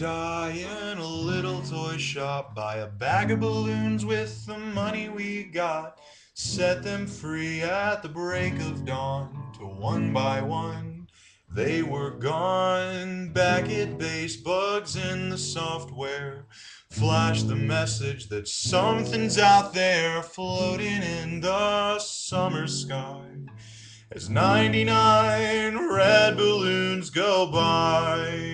die in a little toy shop. Buy a bag of balloons with the money we got. Set them free at the break of dawn. To one by one, they were gone. Back at base, bugs in the software. Flash the message that something's out there floating in the summer sky. As 99 red balloons go by.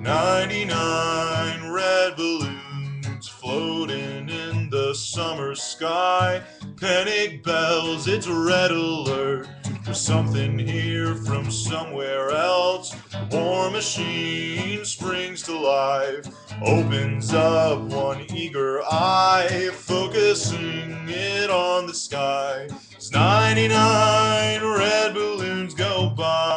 99 red balloons floating in the summer sky. Panic bells, it's red alert. There's something here from somewhere else. War machine springs to life, opens up one eager eye, focusing it on the sky. As 99 red balloons go by.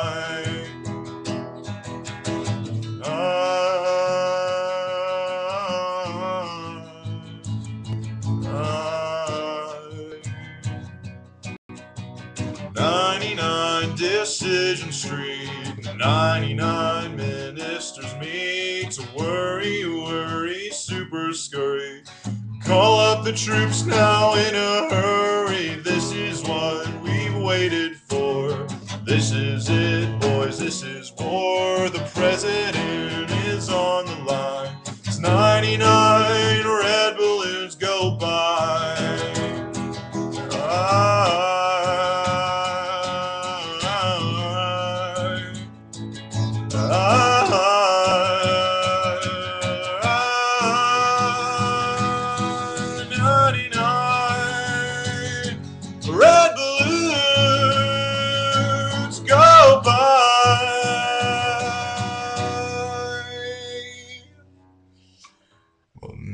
Decision Street, ninety-nine ministers meet to worry, worry, super scurry. Call up the troops now in a hurry. This is what we've waited for. This is it, boys. This is war. The president is on the line. It's 99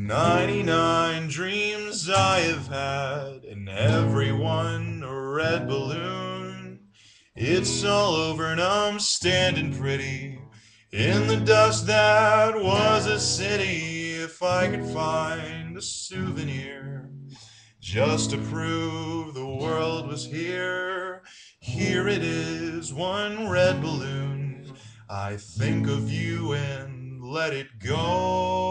99 dreams I have had, and every one a red balloon. It's all over, and I'm standing pretty in the dust that was a city. If I could find a souvenir just to prove the world was here, here it is, one red balloon. I think of you and let it go.